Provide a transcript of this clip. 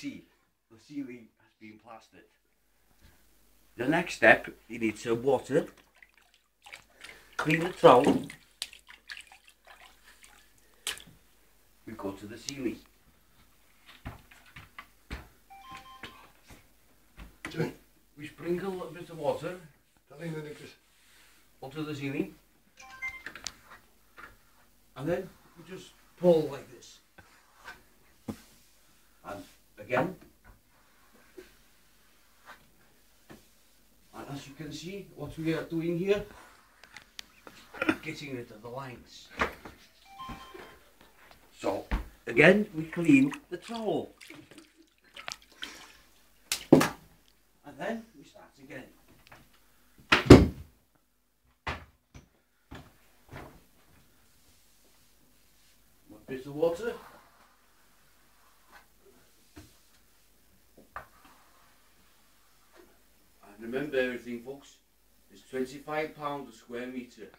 see, the ceiling has been plastered. The next step, you need some water, clean the trowel, we go to the ceiling. We sprinkle a little bit of water onto the ceiling. And then we just pull like this. And again. And as you can see, what we are doing here, getting rid of the lines. So, again, we clean the trowel. And then we start again. A bit of water. Remember everything folks, it's £25 a square metre.